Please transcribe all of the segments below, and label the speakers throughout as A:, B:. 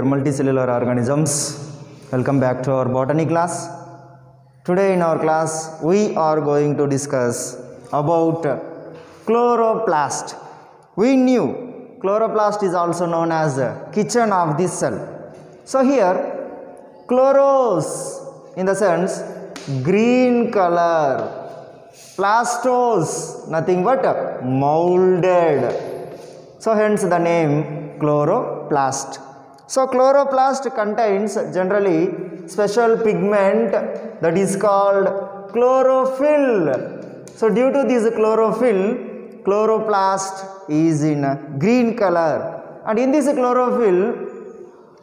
A: dear multicellular organisms. Welcome back to our botany class. Today in our class we are going to discuss about chloroplast. We knew chloroplast is also known as the kitchen of this cell. So here chloros in the sense green color plastos nothing but molded so hence the name chloroplast so chloroplast contains generally special pigment that is called chlorophyll. So due to this chlorophyll chloroplast is in green color. And in this chlorophyll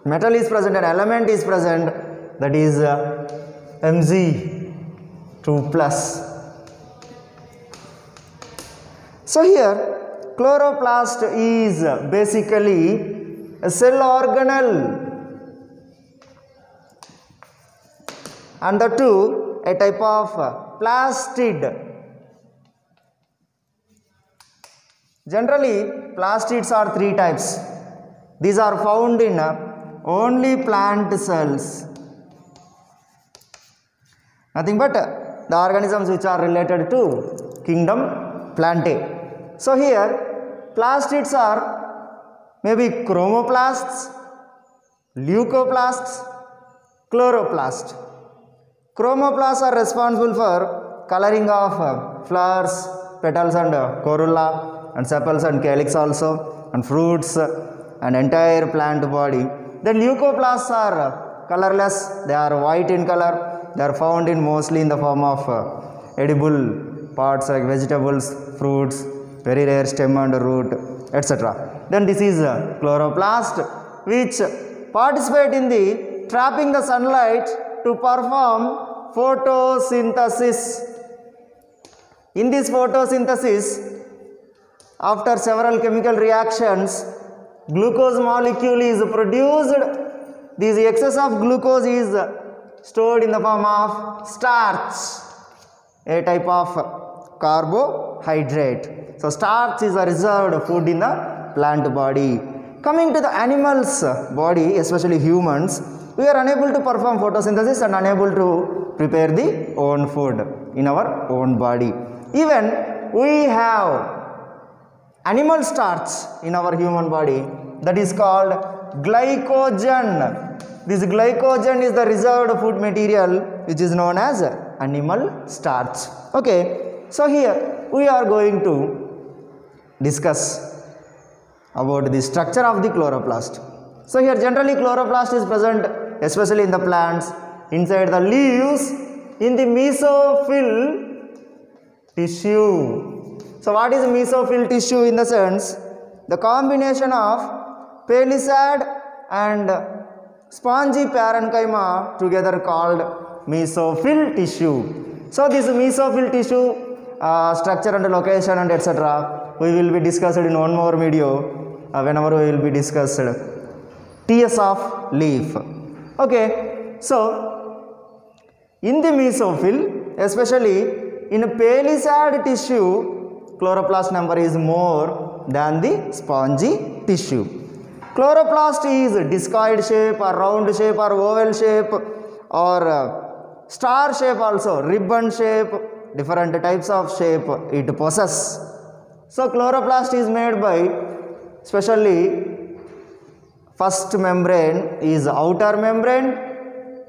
A: metal is present and element is present that is uh, mg2 plus. So here chloroplast is basically a cell organelle. And the two a type of plastid. Generally plastids are three types. These are found in only plant cells. Nothing but the organisms which are related to kingdom plantae so here plastids are maybe chromoplasts leucoplasts chloroplast chromoplasts are responsible for coloring of uh, flowers petals and uh, corolla and sepals and calyx also and fruits uh, and entire plant body. Then leucoplasts are colorless. They are white in color. They are found in mostly in the form of edible parts like vegetables fruits very rare stem and root etc. Then this is uh, chloroplast which participate in the trapping the sunlight to perform photosynthesis. In this photosynthesis after several chemical reactions glucose molecule is produced. This excess of glucose is stored in the form of starch a type of carbohydrate so starch is a reserved food in the plant body. Coming to the animals body especially humans we are unable to perform photosynthesis and unable to prepare the own food in our own body. Even we have animal starch in our human body that is called glycogen. This glycogen is the reserved food material which is known as animal starch. Okay so here we are going to discuss about the structure of the chloroplast. So here generally chloroplast is present especially in the plants inside the leaves in the mesophyll tissue. So what is mesophyll tissue in the sense? The combination of palisade and spongy parenchyma together called mesophyll tissue. So this mesophyll tissue uh, structure and location and etc we will be discussed in one more video. Uh, whenever we will be discussed. Ts of leaf. Okay so in the mesophyll especially in a palisade tissue chloroplast number is more than the spongy tissue. Chloroplast is discoid shape or round shape or oval shape or uh, star shape also ribbon shape different types of shape it possess. So chloroplast is made by specially first membrane is outer membrane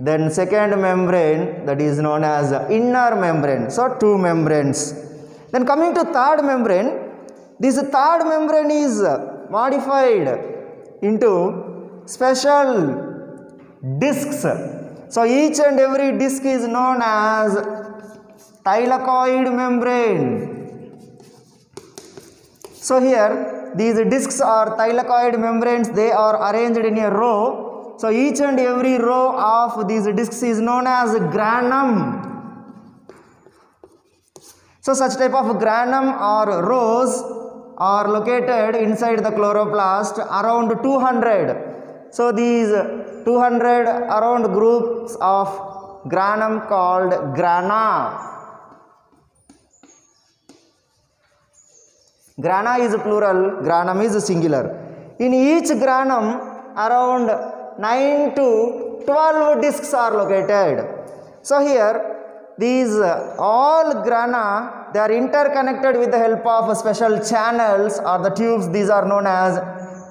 A: then second membrane that is known as inner membrane. So two membranes. Then coming to third membrane this third membrane is modified into special discs. So each and every disc is known as thylakoid membrane. So here these discs are thylakoid membranes. They are arranged in a row. So each and every row of these discs is known as granum. So such type of granum or rows are located inside the chloroplast around 200 so these 200 around groups of granum called grana grana is plural granum is singular in each granum around 9 to 12 discs are located. So here these uh, all grana they are interconnected with the help of special channels or the tubes these are known as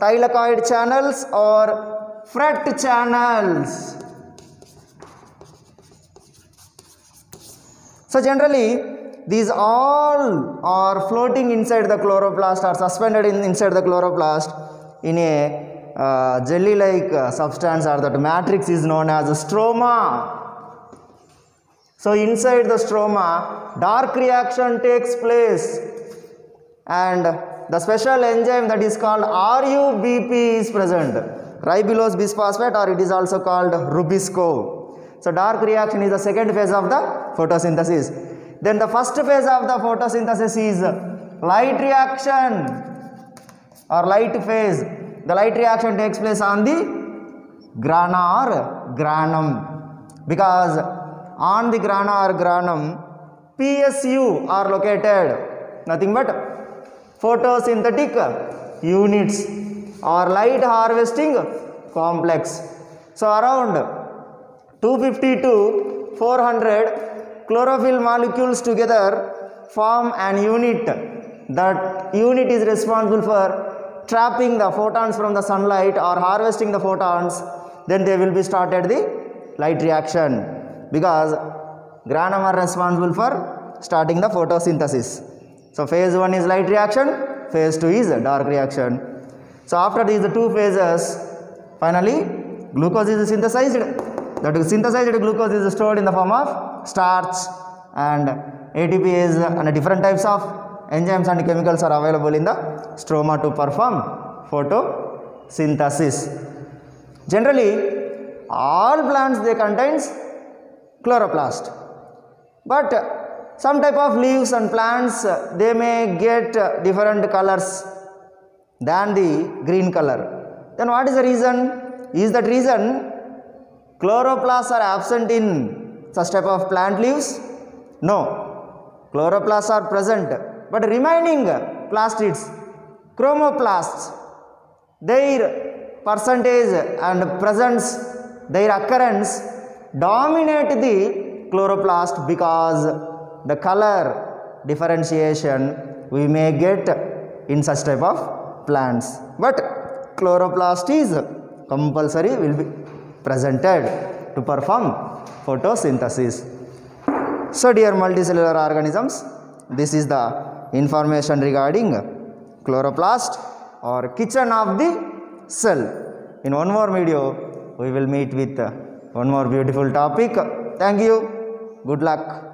A: thylakoid channels or fret channels. So generally these all are floating inside the chloroplast or suspended in, inside the chloroplast in a uh, jelly like uh, substance or that matrix is known as stroma. So inside the stroma dark reaction takes place and the special enzyme that is called RUBP is present ribulose bisphosphate or it is also called rubisco. So dark reaction is the second phase of the photosynthesis. Then the first phase of the photosynthesis is light reaction or light phase. The light reaction takes place on the grana or granum because on the grana or granum PSU are located nothing but photosynthetic units or light harvesting complex. So around 250 to 400 chlorophyll molecules together form an unit. That unit is responsible for trapping the photons from the sunlight or harvesting the photons. Then they will be started the light reaction because granum are responsible for starting the photosynthesis. So phase 1 is light reaction, phase 2 is dark reaction. So after these two phases, finally glucose is synthesized. That synthesized glucose is stored in the form of starch and ATP is and different types of enzymes and chemicals are available in the stroma to perform photosynthesis. Generally, all plants they contains chloroplast, but some type of leaves and plants they may get different colors than the green color. Then what is the reason? Is that reason chloroplasts are absent in such type of plant leaves? No. Chloroplasts are present, but remaining plastids, chromoplasts, their percentage and presence, their occurrence dominate the chloroplast because the color differentiation we may get in such type of plants but chloroplast is compulsory will be presented to perform photosynthesis. So dear multicellular organisms this is the information regarding chloroplast or kitchen of the cell. In one more video we will meet with one more beautiful topic. Thank you. Good luck